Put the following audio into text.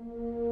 Música